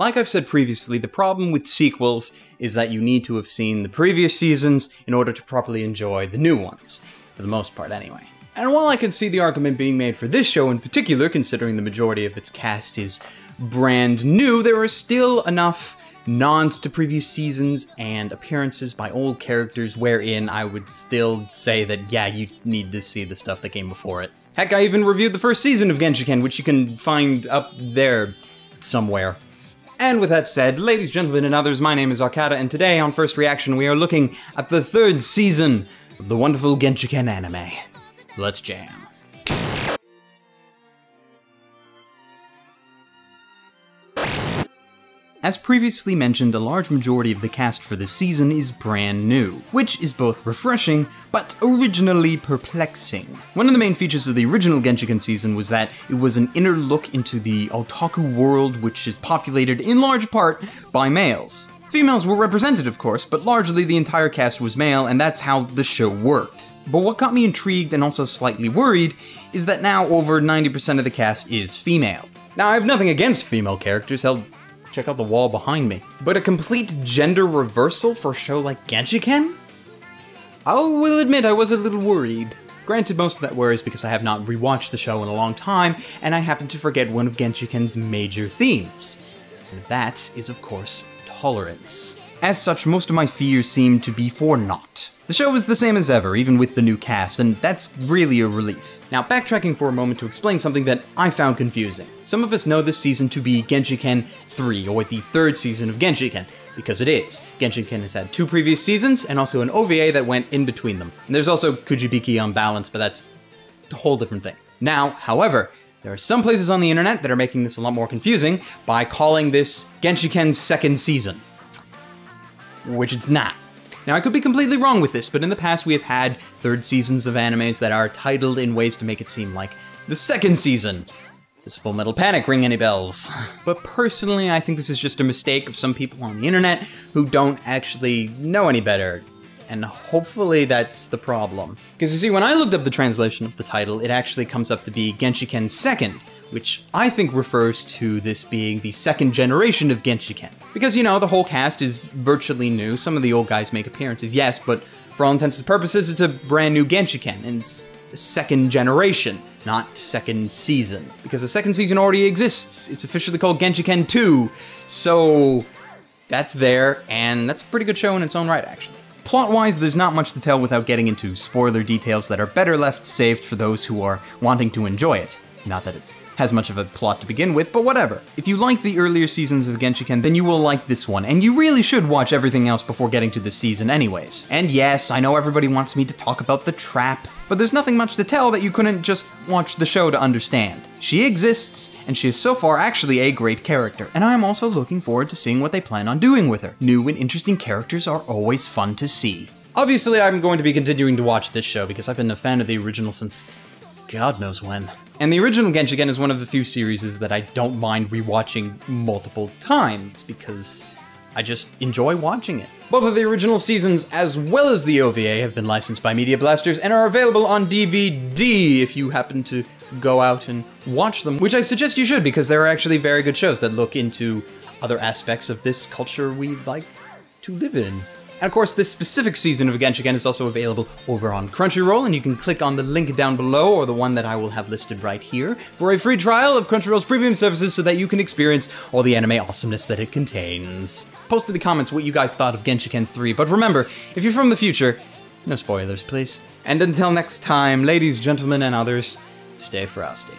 Like I've said previously, the problem with sequels is that you need to have seen the previous seasons in order to properly enjoy the new ones, for the most part anyway. And while I can see the argument being made for this show in particular, considering the majority of its cast is brand new, there are still enough nods to previous seasons and appearances by old characters wherein I would still say that, yeah, you need to see the stuff that came before it. Heck, I even reviewed the first season of Genshiken, which you can find up there somewhere. And with that said, ladies, gentlemen, and others, my name is Arkada, and today on First Reaction we are looking at the third season of the wonderful Genshiken anime. Let's jam. As previously mentioned, a large majority of the cast for this season is brand new, which is both refreshing, but originally perplexing. One of the main features of the original Genshiken season was that it was an inner look into the otaku world, which is populated in large part by males. Females were represented, of course, but largely the entire cast was male, and that's how the show worked. But what got me intrigued and also slightly worried is that now over 90% of the cast is female. Now, I have nothing against female characters, hell, Check out the wall behind me. But a complete gender reversal for a show like Genshiken? I will admit I was a little worried. Granted, most of that worry is because I have not rewatched the show in a long time, and I happen to forget one of Genshiken's major themes. And that is, of course, tolerance. As such, most of my fears seem to be for naught. The show is the same as ever, even with the new cast, and that's really a relief. Now, backtracking for a moment to explain something that I found confusing. Some of us know this season to be Genshiken 3, or the third season of Genshiken, because it is. Genshiken has had two previous seasons, and also an OVA that went in between them. And there's also Kujibiki Unbalance, but that's a whole different thing. Now, however, there are some places on the internet that are making this a lot more confusing by calling this Genshiken's second season. Which it's not. Now, I could be completely wrong with this, but in the past we have had third seasons of animes that are titled in ways to make it seem like the second season. Does Full Metal Panic ring any bells? But personally, I think this is just a mistake of some people on the internet who don't actually know any better. And hopefully that's the problem. Because you see, when I looked up the translation of the title, it actually comes up to be Genshiken Second, which I think refers to this being the second generation of Genshiken. Because, you know, the whole cast is virtually new. Some of the old guys make appearances, yes, but for all intents and purposes, it's a brand new Genshiken, and it's the second generation, not second season. Because the second season already exists. It's officially called Genshiken 2, so that's there, and that's a pretty good show in its own right, actually. Plot-wise, there's not much to tell without getting into spoiler details that are better left saved for those who are wanting to enjoy it. Not that it has much of a plot to begin with, but whatever. If you like the earlier seasons of Genshiken, then you will like this one, and you really should watch everything else before getting to this season anyways. And yes, I know everybody wants me to talk about the trap, but there's nothing much to tell that you couldn't just watch the show to understand. She exists, and she is so far actually a great character, and I am also looking forward to seeing what they plan on doing with her. New and interesting characters are always fun to see. Obviously, I'm going to be continuing to watch this show because I've been a fan of the original since God knows when. And the original Genshiken is one of the few series that I don't mind rewatching multiple times because I just enjoy watching it. Both of the original seasons, as well as the OVA, have been licensed by Media Blasters and are available on DVD if you happen to go out and watch them, which I suggest you should because there are actually very good shows that look into other aspects of this culture we like to live in. And of course, this specific season of Genshiken is also available over on Crunchyroll, and you can click on the link down below or the one that I will have listed right here for a free trial of Crunchyroll's premium services so that you can experience all the anime awesomeness that it contains. Post in the comments what you guys thought of Genshiken 3, but remember, if you're from the future, no spoilers, please. And until next time, ladies, gentlemen, and others, stay frosty.